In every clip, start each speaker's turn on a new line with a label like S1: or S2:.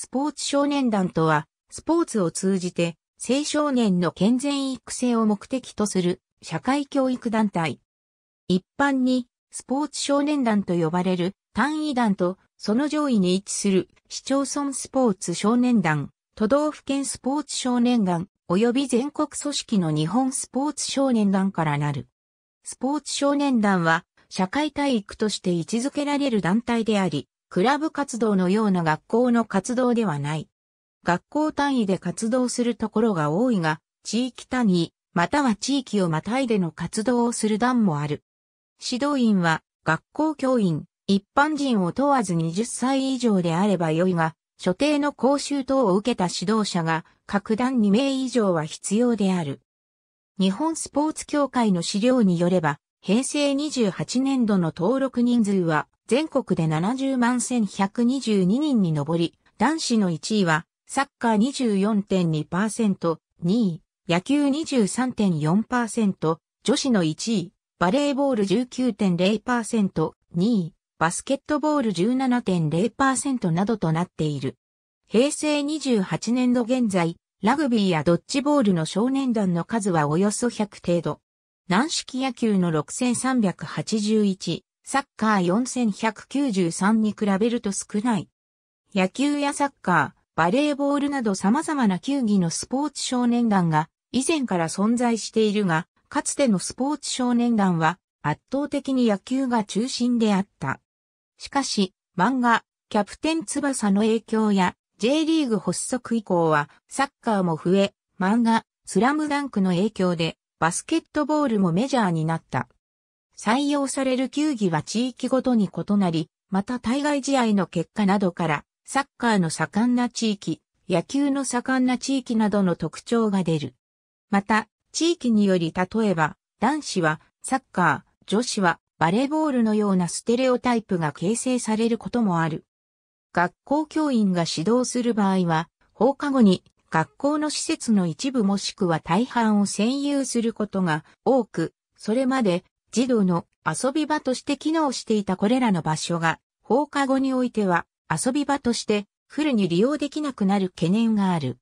S1: スポーツ少年団とは、スポーツを通じて青少年の健全育成を目的とする社会教育団体。一般にスポーツ少年団と呼ばれる単位団とその上位に位置する市町村スポーツ少年団、都道府県スポーツ少年団、及び全国組織の日本スポーツ少年団からなる。スポーツ少年団は社会体育として位置づけられる団体であり、クラブ活動のような学校の活動ではない。学校単位で活動するところが多いが、地域単位、または地域をまたいでの活動をする団もある。指導員は、学校教員、一般人を問わず20歳以上であればよいが、所定の講習等を受けた指導者が、各団2名以上は必要である。日本スポーツ協会の資料によれば、平成28年度の登録人数は全国で70万1122人に上り、男子の1位はサッカー24.2%、2位、野球23.4%、女子の1位、バレーボール19.0%、2位、バスケットボール17.0%などとなっている。平成28年度現在、ラグビーやドッジボールの少年団の数はおよそ100程度。軟式野球の6381、サッカー4193に比べると少ない。野球やサッカー、バレーボールなど様々な球技のスポーツ少年団が以前から存在しているが、かつてのスポーツ少年団は圧倒的に野球が中心であった。しかし、漫画、キャプテン翼の影響や J リーグ発足以降はサッカーも増え、漫画、スラムダンクの影響でバスケットボールもメジャーになった。採用される球技は地域ごとに異なり、また対外試合の結果などから、サッカーの盛んな地域、野球の盛んな地域などの特徴が出る。また、地域により例えば、男子はサッカー、女子はバレーボールのようなステレオタイプが形成されることもある。学校教員が指導する場合は、放課後に学校の施設の一部もしくは大半を占有することが多く、それまで児童の遊び場として機能していたこれらの場所が放課後においては遊び場としてフルに利用できなくなる懸念がある。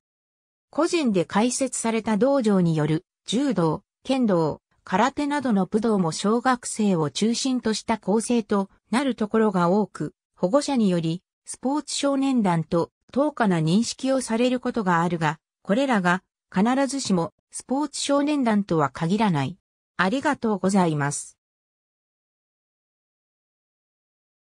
S1: 個人で開設された道場による柔道、剣道、空手などの武道も小学生を中心とした構成となるところが多く、保護者によりスポーツ少年団と等価な認識をされることがあるが、これらが必ずしもスポーツ少年団とは限らない。ありがとうございます。